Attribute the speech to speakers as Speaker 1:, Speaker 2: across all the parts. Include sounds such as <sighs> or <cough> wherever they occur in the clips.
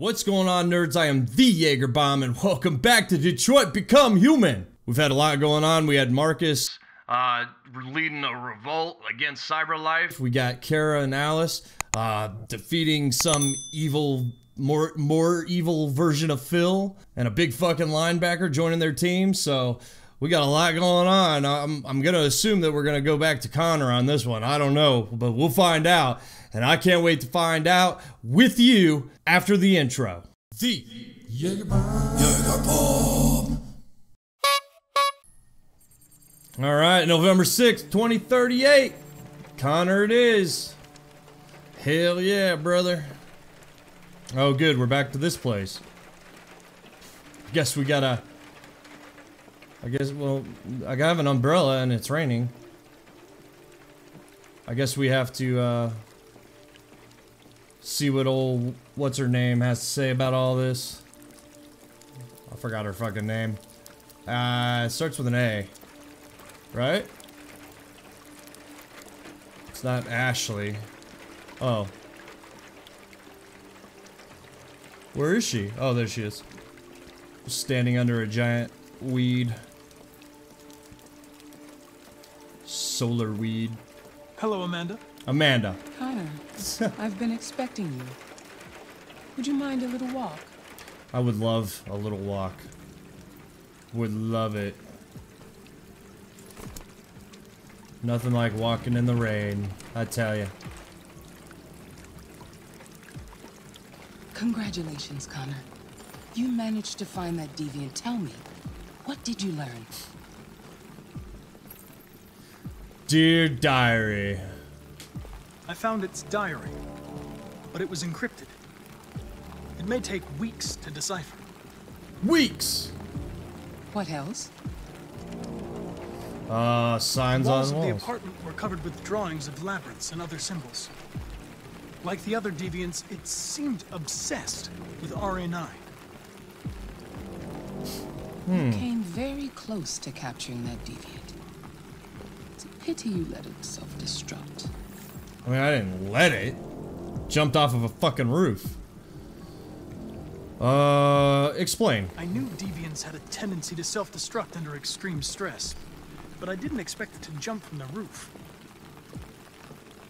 Speaker 1: What's going on, nerds? I am the Yeagerbom, and welcome back to Detroit Become Human. We've had a lot going on. We had Marcus uh, leading a revolt against CyberLife. We got Kara and Alice uh, defeating some evil, more more evil version of Phil, and a big fucking linebacker joining their team. So we got a lot going on. I'm, I'm going to assume that we're going to go back to Connor on this one. I don't know, but we'll find out. And I can't wait to find out with you after the intro. The Yeagerbom. Jaeger Bomb. All right, November 6th, 2038. Connor it is. Hell yeah, brother. Oh, good. We're back to this place. Guess we gotta I guess, well, I have an umbrella and it's raining. I guess we have to, uh, see what old, what's her name has to say about all this. I forgot her fucking name. Uh, it starts with an A. Right? It's not Ashley. Oh. Where is she? Oh, there she is. Standing under a giant weed. Solar weed.
Speaker 2: Hello, Amanda.
Speaker 1: Amanda.
Speaker 3: Connor, <laughs> I've been expecting you. Would you mind a little walk?
Speaker 1: I would love a little walk. Would love it. Nothing like walking in the rain, I tell you.
Speaker 3: Congratulations, Connor. You managed to find that deviant. Tell me, what did you learn?
Speaker 1: Dear Diary.
Speaker 2: I found its diary, but it was encrypted. It may take weeks to decipher.
Speaker 1: Weeks?
Speaker 3: What else?
Speaker 1: Uh, signs
Speaker 2: the walls
Speaker 1: on
Speaker 2: walls.
Speaker 1: of
Speaker 2: the apartment were covered with drawings of labyrinths and other symbols. Like the other deviants, it seemed obsessed with RA9.
Speaker 3: Hmm. You came very close to capturing that deviant. Pity you let it self-destruct.
Speaker 1: I mean, I didn't let it. Jumped off of a fucking roof. Uh, explain.
Speaker 2: I knew deviants had a tendency to self-destruct under extreme stress, but I didn't expect it to jump from the roof.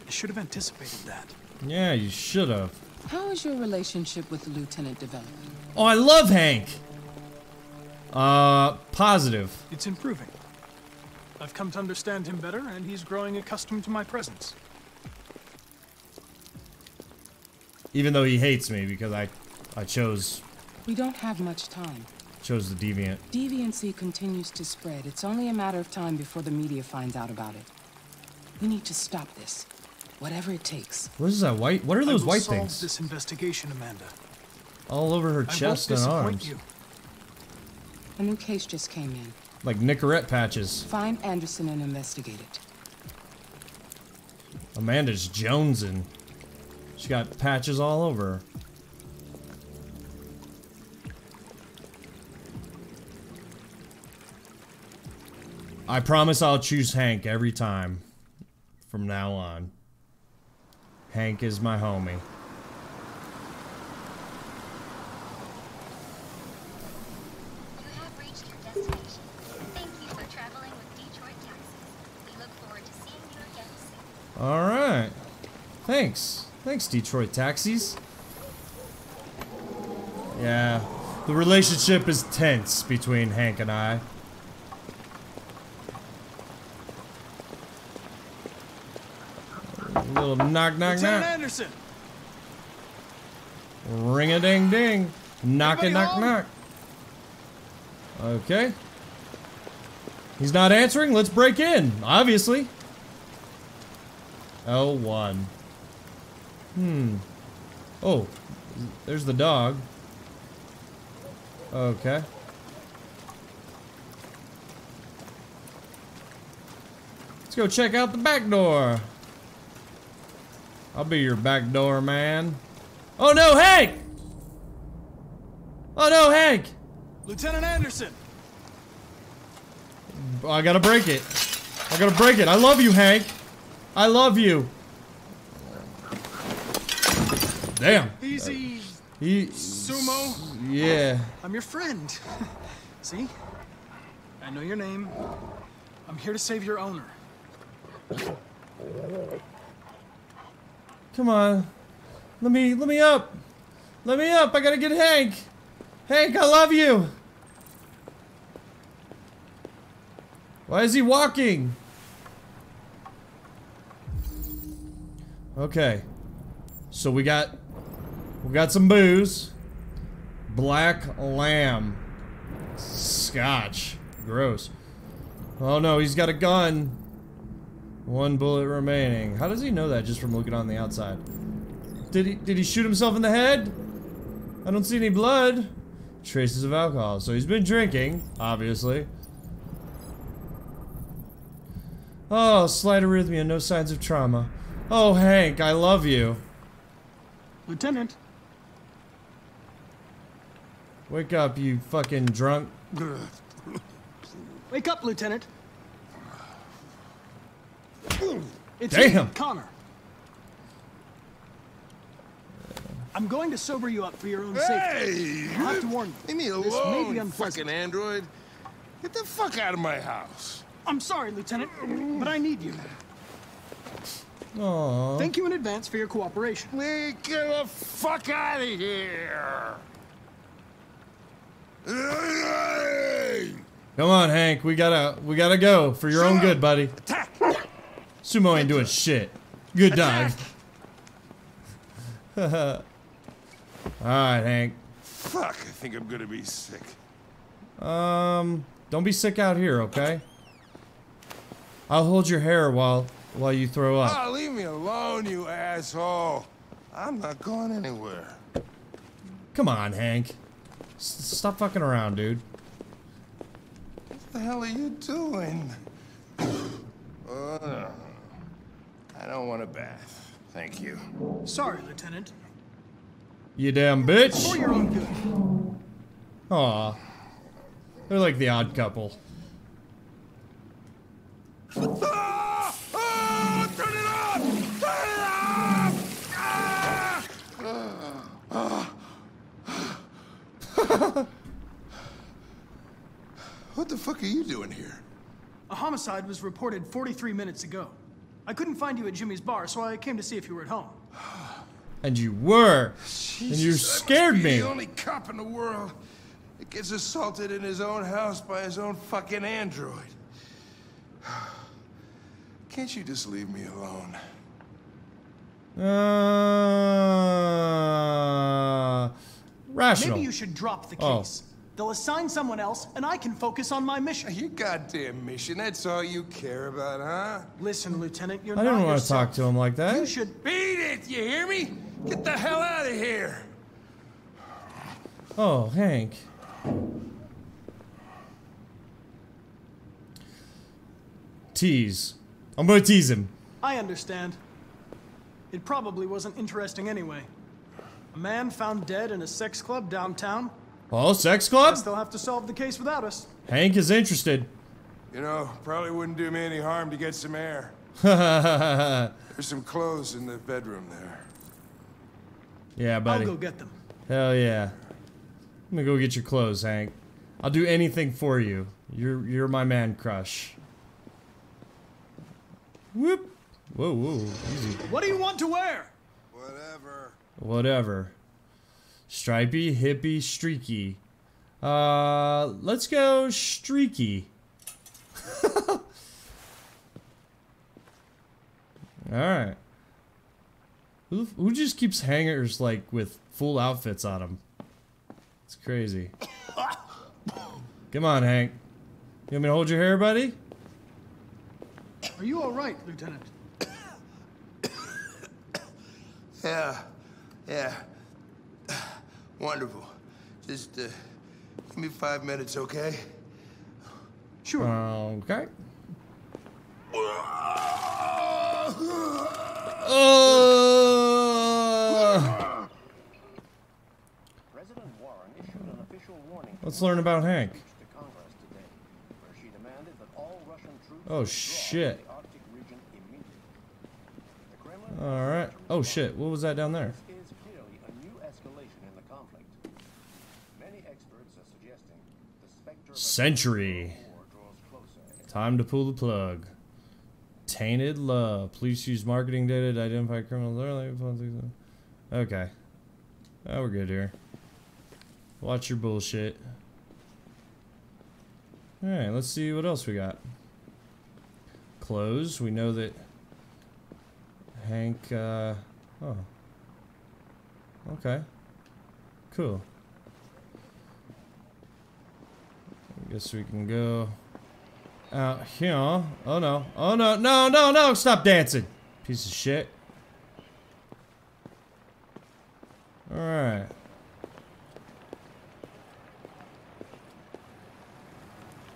Speaker 2: I should have anticipated that.
Speaker 1: Yeah, you should have.
Speaker 3: How is your relationship with the Lieutenant developing?
Speaker 1: Oh, I love Hank! Uh, positive.
Speaker 2: It's improving. I've come to understand him better, and he's growing accustomed to my presence.
Speaker 1: Even though he hates me because I, I chose.
Speaker 3: We don't have much time.
Speaker 1: Chose the deviant.
Speaker 3: Deviancy continues to spread. It's only a matter of time before the media finds out about it. We need to stop this, whatever it takes.
Speaker 1: What is that white? What are those white
Speaker 2: solve
Speaker 1: things?
Speaker 2: this investigation, Amanda.
Speaker 1: All over her chest and arms.
Speaker 2: You.
Speaker 3: A new case just came in.
Speaker 1: Like Nicorette patches.
Speaker 3: Find Anderson and investigate it.
Speaker 1: Amanda's jonesing. She got patches all over. I promise I'll choose Hank every time. From now on. Hank is my homie. Alright. Thanks. Thanks, Detroit Taxis. Yeah. The relationship is tense between Hank and I. A little knock, knock,
Speaker 2: Lieutenant
Speaker 1: knock.
Speaker 2: Anderson.
Speaker 1: Ring a ding ding. Knock a knock, knock. Okay. He's not answering. Let's break in, obviously. L1. Hmm. Oh, there's the dog. Okay. Let's go check out the back door. I'll be your back door man. Oh no, Hank! Oh no, Hank!
Speaker 2: Lieutenant Anderson!
Speaker 1: I gotta break it. I gotta break it. I love you, Hank. I love you. Damn.
Speaker 2: Easy.
Speaker 1: He.
Speaker 2: Sumo,
Speaker 1: Yeah.
Speaker 2: I'm your friend. <laughs> See? I know your name. I'm here to save your owner.
Speaker 1: Come on. Let me. Let me up. Let me up. I gotta get Hank. Hank, I love you. Why is he walking? Okay. So we got we got some booze. Black lamb. Scotch. Gross. Oh no, he's got a gun. One bullet remaining. How does he know that just from looking on the outside? Did he did he shoot himself in the head? I don't see any blood. Traces of alcohol. So he's been drinking, obviously. Oh, slight arrhythmia, no signs of trauma. Oh, Hank, I love you.
Speaker 2: Lieutenant,
Speaker 1: Wake up, you fucking drunk.
Speaker 2: wake up, Lieutenant. It's
Speaker 1: Damn.
Speaker 2: me, Connor. I'm going to sober you up for your own safety.
Speaker 4: Hey!
Speaker 2: I'll have to warn you.
Speaker 4: Leave me
Speaker 2: This may
Speaker 4: alone,
Speaker 2: be unpleasant.
Speaker 4: fucking android. Get the fuck out of my house.
Speaker 2: I'm sorry, Lieutenant, but I need you.
Speaker 1: Aww.
Speaker 2: Thank you in advance for your cooperation.
Speaker 4: We get the fuck out of here.
Speaker 1: Come on, Hank. We gotta, we gotta go for your own
Speaker 4: Shut
Speaker 1: good, buddy.
Speaker 4: Attack!
Speaker 1: Sumo ain't doing shit. Good dive. <laughs> All right, Hank.
Speaker 4: Fuck, I think I'm gonna be sick.
Speaker 1: Um, don't be sick out here, okay? I'll hold your hair while while you throw up.
Speaker 4: Oh, leave me alone, you asshole. I'm not going anywhere.
Speaker 1: Come on, Hank. S stop fucking around, dude.
Speaker 4: What the hell are you doing? <coughs> Uh, I don't want a bath. Thank you.
Speaker 2: Sorry, Lieutenant.
Speaker 1: You damn bitch.
Speaker 2: For
Speaker 1: bitch.
Speaker 2: your own good.
Speaker 1: Aw. They're like the odd couple.
Speaker 4: Ah! Ah! Turn it off! Turn it off! Ah! what the fuck are you doing here?
Speaker 2: A homicide was reported 43 minutes ago. I couldn't find you at Jimmy's bar, so I came to see if you were at home. <sighs>
Speaker 1: And you were. And you
Speaker 4: Jesus, I must
Speaker 1: scared me.
Speaker 4: The only cop in the world that gets assaulted in his own house by his own fucking android. <sighs> Can't you just leave me alone?
Speaker 1: Uh, rational.
Speaker 2: Maybe you should drop the
Speaker 1: Oh.
Speaker 2: Case. They'll assign someone else, and I can focus on my mission.
Speaker 4: Your goddamn mission, that's all you care about, huh?
Speaker 2: Listen, Lieutenant, you're
Speaker 1: I
Speaker 2: not
Speaker 1: didn't want to talk to him like that.
Speaker 2: You should.
Speaker 4: Beat it, you hear me? Get the hell out of here!
Speaker 1: Oh, Hank. Tease. I'm gonna tease him.
Speaker 2: I understand. It probably wasn't interesting anyway. A man found dead in a sex club downtown.
Speaker 1: Oh, sex club?
Speaker 2: Guess they'll have to solve the case without us.
Speaker 1: Hank is interested.
Speaker 4: You know, probably wouldn't do me any harm to get some air.
Speaker 1: yeah, <laughs>
Speaker 4: There's some clothes in the bedroom there.
Speaker 1: Yeah, buddy.
Speaker 2: I'll go get them.
Speaker 1: Hell yeah. Let me go get your clothes, Hank. I'll do anything for you. You're you're my man crush. Whoop. Whoa, whoa, easy.
Speaker 2: What do you want to wear?
Speaker 4: Whatever.
Speaker 1: Whatever. Stripey, hippie, streaky. Uh, let's go streaky. <laughs> Alright. Who, who just keeps hangers, like, with full outfits on them? It's crazy. Come on, Hank. You want me to hold your hair, buddy?
Speaker 2: Are you all right, Lieutenant? <coughs>
Speaker 4: Yeah, yeah. Wonderful. Just uh, give me five minutes, okay?
Speaker 2: Sure.
Speaker 1: Okay. Uh,
Speaker 5: President Warren issued an official warning
Speaker 1: let's learn about Hank.
Speaker 5: Congress today, where she demanded that all Russian troops
Speaker 1: Oh, shit.
Speaker 5: from the Arctic region immediately. The Kremlin
Speaker 1: Alright. Oh shit, what was that down there?
Speaker 5: is clearly a new escalation in the experts are suggesting the specter of a
Speaker 1: Century. Time to pull the plug. Tainted love. Police use marketing data to identify criminals early. Okay. Oh, we're good here. Watch your bullshit. Alright, let's see what else we got. Clothes. We know that Hank, uh, oh. Okay. Cool. I guess we can go out here. Oh no. Oh no. No, no, no. Stop dancing. Piece of shit. Alright.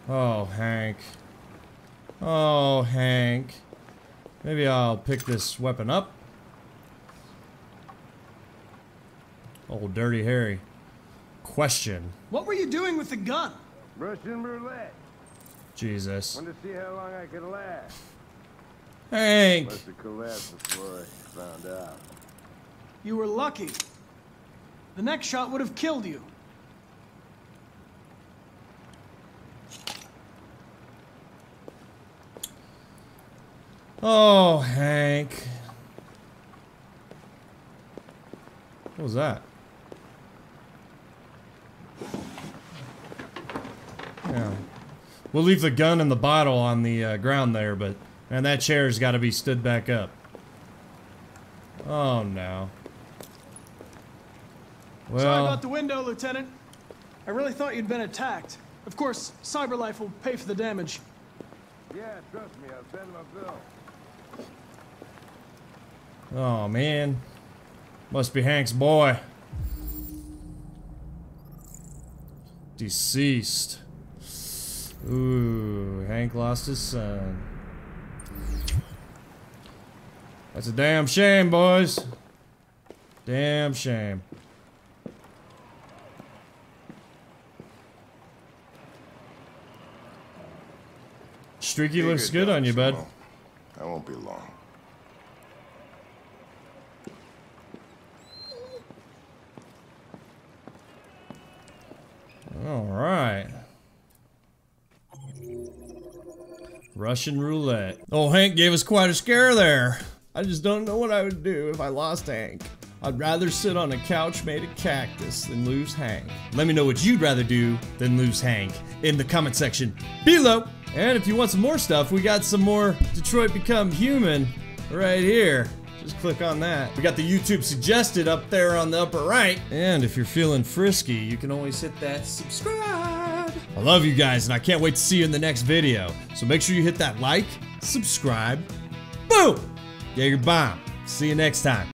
Speaker 1: Oh, Hank. Oh, Hank. Maybe I'll pick this weapon up. Old Dirty Harry. Question.
Speaker 2: What were you doing with the gun?
Speaker 4: Russian roulette.
Speaker 1: Jesus.
Speaker 4: Wanted to see how long I could last.
Speaker 1: Hank!
Speaker 4: Must have collapsed before I found out.
Speaker 2: You were lucky. The next shot would have killed you.
Speaker 1: Oh, Hank. What was that? Yeah. We'll leave the gun and the bottle on the uh, ground there, but man, that chair's got to be stood back up. Oh no.
Speaker 2: Well, Sorry
Speaker 1: Well,
Speaker 2: about the window, Lieutenant. I really thought you'd been attacked. Of course, CyberLife will pay for the damage.
Speaker 4: Yeah, trust me, I'll send him a bill.
Speaker 1: oh man, must be Hank's boy. Deceased. Ooh, Hank lost his son. That's a damn shame, boys. Damn shame. Streaky
Speaker 4: Be
Speaker 1: looks
Speaker 4: good
Speaker 1: good on you, bud.
Speaker 4: I won't be long.
Speaker 1: All right. Russian roulette. Oh, Hank gave us quite a scare there. I just don't know what I would do if I lost Hank. I'd rather sit on a couch made of cactus than lose Hank. Let me know what you'd rather do than lose Hank in the comment section below. And if you want some more stuff, we got some more Detroit Become Human right here. Just click on that. We got the YouTube suggested up there on the upper right. And if you're feeling frisky, you can always hit that subscribe. I love you guys, and I can't wait to see you in the next video. So make sure you hit that like, subscribe, boom! Yeagerbom. See you next time.